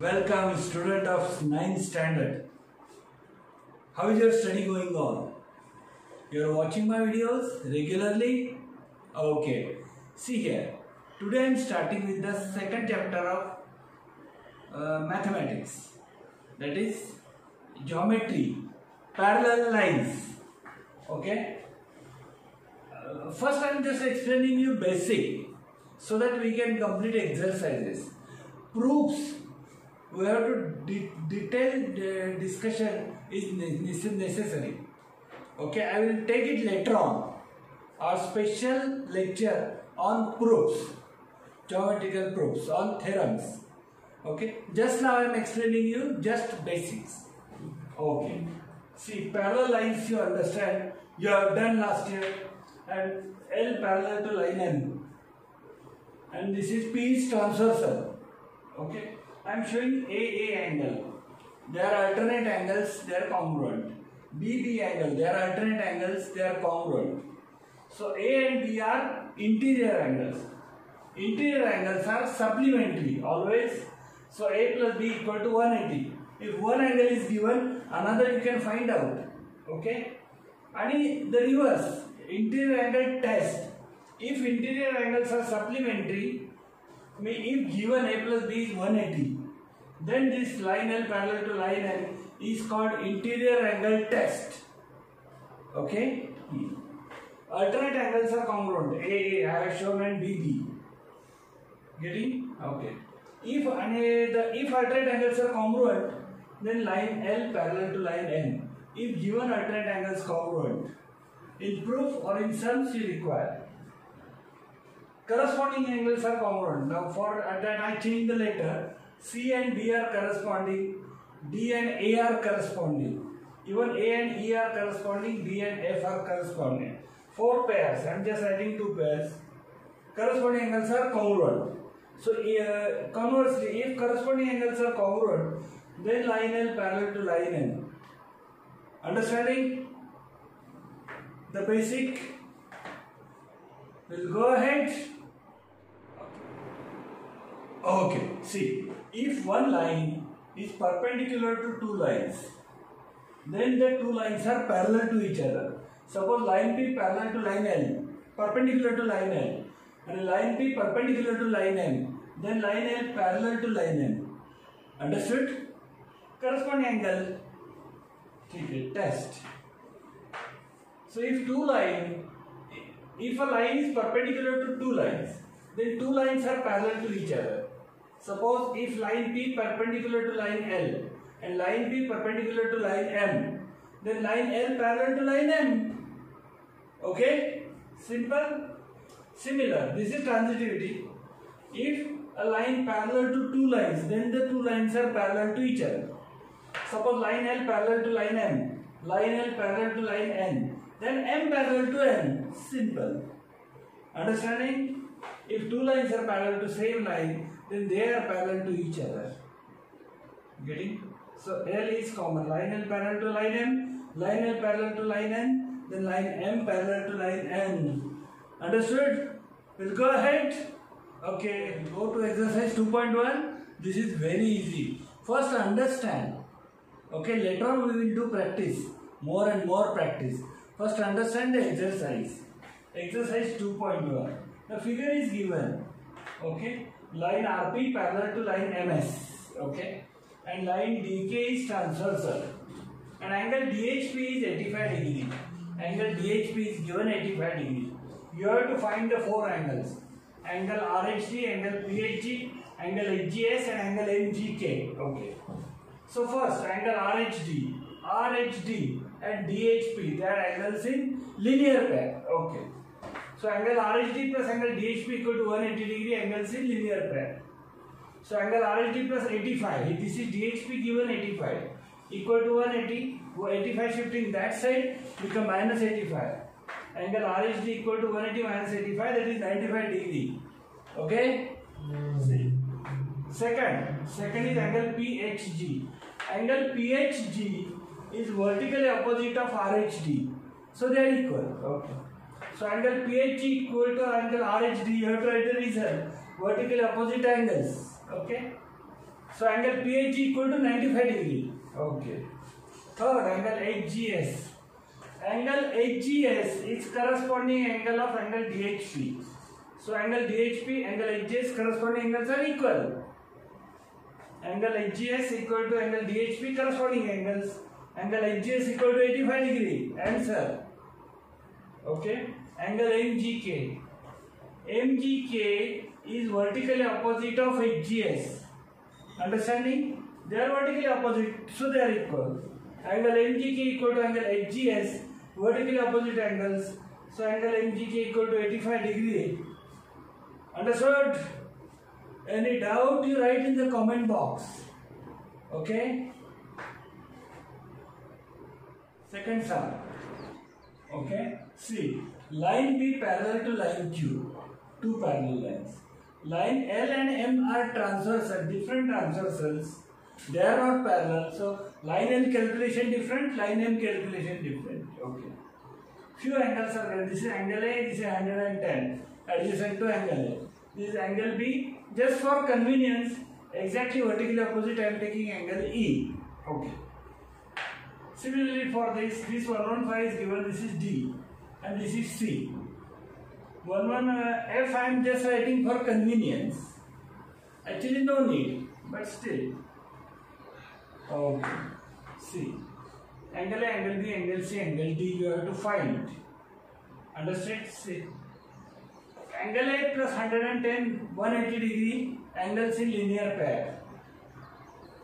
Welcome, student of 9th standard. How is your study going on? You are watching my videos regularly? Okay. See here. Today I am starting with the second chapter of uh, mathematics. That is geometry, parallel lines. Okay. Uh, first I am just explaining you basic so that we can complete exercises. Proofs we have to de- detailed uh, discussion is ne- necessary. Okay i will take it later on. Our special lecture on proofs geometrical proofs on theorems. Okay just now i am explaining you just basics. Okay. See parallel lines you understand you have done last year and l parallel to line n. And this is p is transversal. Okay I am showing AA angle. They are alternate angles, they are congruent. BB angle, they are alternate angles, they are congruent. So A and B are interior angles. Interior angles are supplementary always. So A plus B equal to 180. If one angle is given, another you can find out. Okay? And the reverse, interior angle test. If interior angles are supplementary, if given a plus b is 180 then this line L parallel to line N is called interior angle test. Okay? Alternate angles are congruent. AA I have shown and BB getting? Okay. If any uh, the if alternate angles are congruent then line L parallel to line N. If given alternate angles congruent in proof or in sums you require. Corresponding angles are congruent. Now for that I change the letter. C and D are corresponding. D and A are corresponding. Even A and E are corresponding. D and F are corresponding. Four pairs. I am just adding two pairs. Corresponding angles are congruent. So uh, conversely, if corresponding angles are congruent, then line L parallel to line N. Understanding the basic? We'll go ahead. Okay, see, if one line is perpendicular to two lines, then the two lines are parallel to each other. Suppose line P parallel to line L, perpendicular to line L, and line P perpendicular to line M, then line L parallel to line M. Understood? Corresponding angle. Okay, test. So if two line, if a line is perpendicular to two lines, then two lines are parallel to each other. Suppose if line P perpendicular to line L and line P perpendicular to line M, then line L parallel to line M. Okay? Simple? Similar. This is transitivity. If a line parallel to two lines, then the two lines are parallel to each other. Suppose line L parallel to line M, line L parallel to line N, then M parallel to N. Simple. Understanding? If two lines are parallel to same line, then they are parallel to each other. Getting? So L is common. Line L parallel to line M, line L parallel to line N, then line M parallel to line N. Understood? We'll go ahead. Okay, go to exercise 2.1. This is very easy. First understand. Okay, later on we will do practice. More and more practice. First understand the exercise. Exercise 2.1. The figure is given. Okay, line RP parallel to line MS. Okay, and line DK is transversal. And angle DHP is 85 degree. Angle DHP is given 85 degree. You have to find the four angles. Angle RHD, angle PHG, angle HGS and angle MGK. Okay. So first angle RHD, RHD and DHP they are angles in linear pair. Okay. So angle RHD plus angle DHP equal to 180 degree angles in linear pair. So angle RHD plus 85. This is DHP given 85 equal to 180. 85 shifting that side become minus 85. Angle RHD equal to 180 minus 85 that is 95 degree. Okay. See. Second, second is angle PHG. Angle PHG is vertically opposite of RHD. So they are equal. Okay. So angle PHG equal to angle RHD. You have to write the reason. Vertical opposite angles. Okay. So angle PHG equal to 95 degree. Okay. Third angle HGS. Angle HGS is corresponding angle of angle DHP. So angle DHP, angle HGS corresponding angles are equal. Angle HGS equal to angle DHP corresponding angles. Angle HGS equal to 85 degree. Answer. Okay. Angle MGK. MGK is vertically opposite of HGS. Understanding? They are vertically opposite, so they are equal. Angle MGK equal to angle HGS, vertically opposite angles. So angle MGK equal to 85 degree. Understood? Any doubt you write in the comment box. Okay? Second sum. Okay? See, line B parallel to line Q. Two parallel lines. Line L and M are transversal, different transversals. They are not parallel. So line L calculation different, line M calculation different. Okay. Few angles are there. This is angle A, this is 110 adjacent to angle A. This is angle B. Just for convenience, exactly vertically opposite I am taking angle E. Okay. Similarly for this, this 115 is given, this is D and this is C. 11 uh, F I am just writing for convenience. Actually no need, but still. Okay. C. Angle A, angle B, angle C, angle D you have to find. Understand? C. Angle A plus 110, 180 degree, angles in linear pair.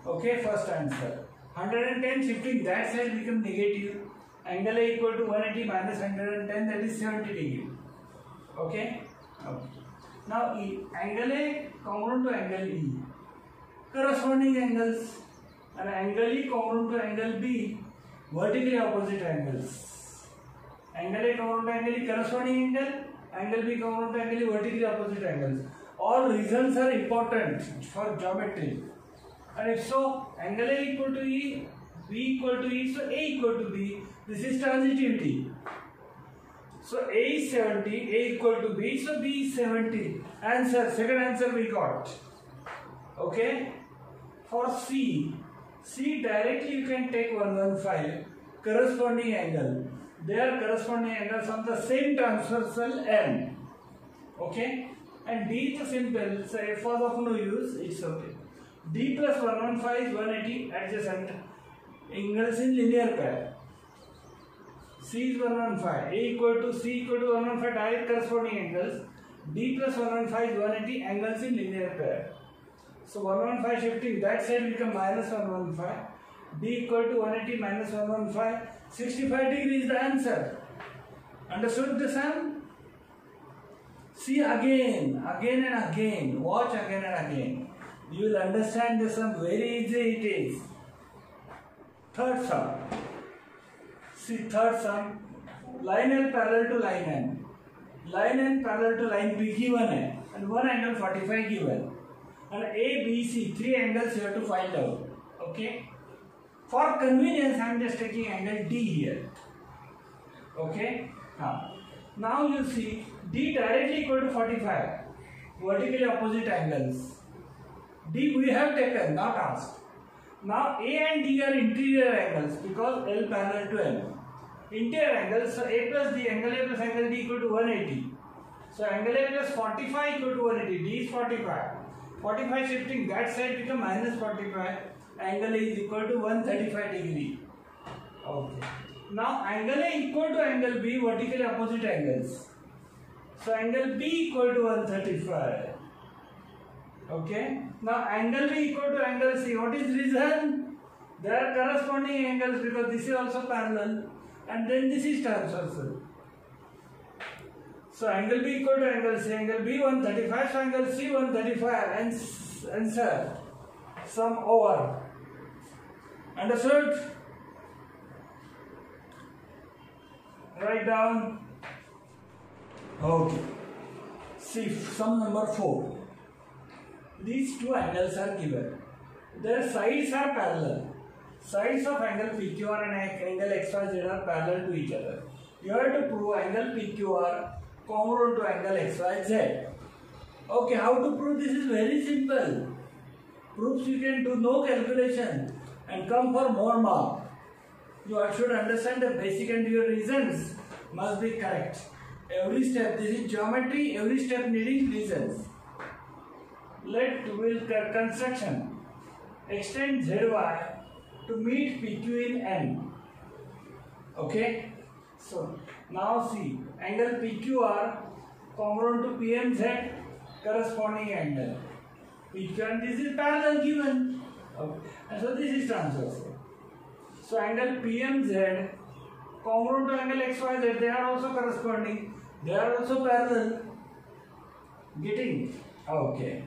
Okay, first answer. 110 shifting that side become negative. Angle A equal to 180 minus 110 that is 70 degree. Okay? okay. Now E. Angle A congruent to angle E. Corresponding angles. And angle E congruent to angle B. Vertically opposite angles. Angle A congruent to angle E corresponding angle. Angle B congruent to angle E vertically opposite angles. All reasons are important for geometry. And if so, angle A equal to E, B equal to E, so A equal to B. This is transitivity. So A is 70, A equal to B, so B is 70. Answer, second answer we got. Okay? For C, C directly you can take 115, corresponding angle. They are corresponding angles on the same transversal N. Okay? And D is simple, so F was of no use, it's okay. D plus 115 is 180 adjacent angles in linear pair. C is 115. A equal to C equal to 115 direct corresponding angles. D plus 115 is 180 angles in linear pair. So 115 shifting that side become minus 115. D equal to 180 minus 115. 65 degree is the answer. Understood the sum? See again, again and again. Watch again and again. You will understand the sum very easy it is. Third sum. See third sum. Line L parallel to line N. Line N parallel to line B given and one angle 45 given. And A, B, C, three angles you have to find out. Okay. For convenience, I am just taking angle D here. Okay. Now, now you see D directly equal to 45. Vertically opposite angles. D we have taken, not asked. Now A and D are interior angles because L parallel to M. Interior angles, so A plus D, angle A plus angle D equal to 180. So angle A plus 45 equal to 180, D is 45. 45 shifting that side become minus 45, angle A is equal to 135 degree. Okay. Now angle A equal to angle B, vertically opposite angles. So angle B equal to 135. Okay. Now angle B equal to angle C. What is reason? There are corresponding angles because this is also parallel and then this is transversal. So angle B equal to angle C. Angle B 135, so angle C 135 and answer sum over. Understood? Write down. Okay. See sum number 4. These two angles are given. Their sides are parallel. Sides of angle PQR and angle XYZ are parallel to each other. You have to prove angle PQR congruent to angle XYZ. Okay, how to prove this is very simple. proofs you can do no calculation and come for more mark. You should understand the basic and your reasons must be correct. Every step, this is geometry, every step needing reasons. Let will construction extend zy to meet PQ in N. Okay? So now see angle PQR congruent to PMZ corresponding angle. PQ and this is parallel given. Okay. And so this is transverse. So angle PMZ congruent to angle XYZ they are also corresponding. They are also parallel. Getting? Okay.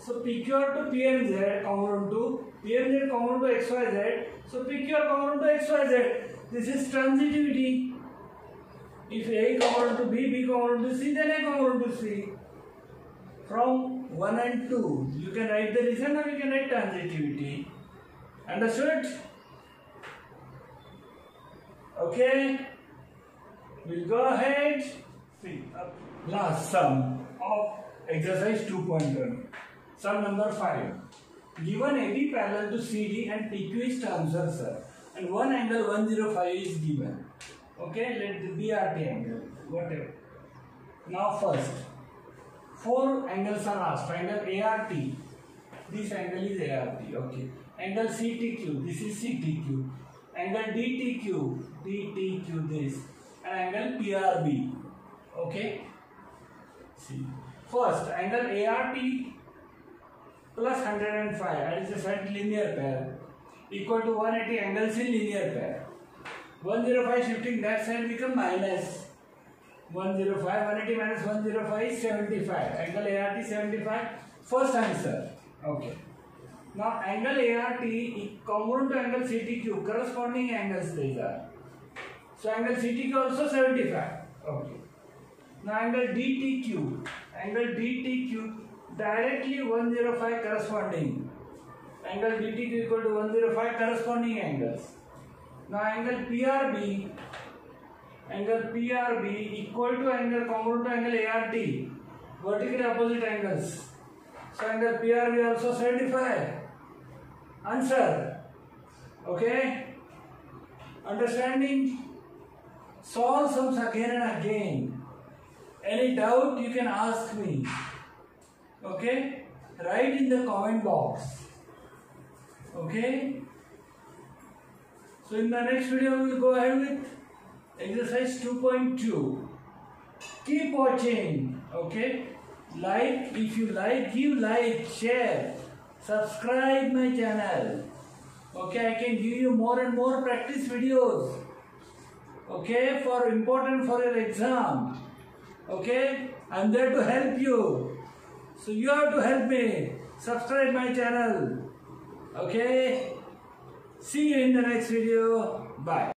So PQR to PMZ congruent to PMZ congruent to XYZ. So PQR congruent to XYZ. This is transitivity. If A congruent to B, B congruent to C, then A congruent to C. From 1 and 2, you can write the reason or you can write transitivity. Understood? Okay. We'll go ahead. See, uh, last sum of exercise 2.1. Sum number 5. Given AB parallel to CD and PQ is transversal and one angle 105 is given. Okay, let the BRT angle, whatever. Now first, four angles are asked. Angle ART, this angle is ART, okay. Angle CTQ, this is CTQ. Angle DTQ, DTQ this. And angle PRB, okay. See, first angle ART plus hundred and five eight is front linear pair equal to one eighty angles in linear pair one zero five shifting that side become minus one zero five one eighty minus one zero five seventy five angle A R T seventy five first answer okay now angle A R T common to angle C T Q corresponding angles these are so angle C T Q also seventy five okay now angle D T Q angle D T Q directly 105 corresponding angle DTQ equal to 105 corresponding angles. Now angle PRB, angle PRB equal to angle congruent to angle ART, vertically opposite angles. So angle PRB also 75. Answer. Okay. Understanding? Solve sums again and again. Any doubt you can ask me. Okay. Write in the comment box. Okay. So in the next video we will go ahead with exercise 2.2. Keep watching. Okay. Like if you like, give like, share, subscribe my channel. Okay, I can give you more and more practice videos. Okay, for important for your exam. Okay, I'm there to help you. So you have to help me. Subscribe my channel. Okay? See you in the next video. Bye.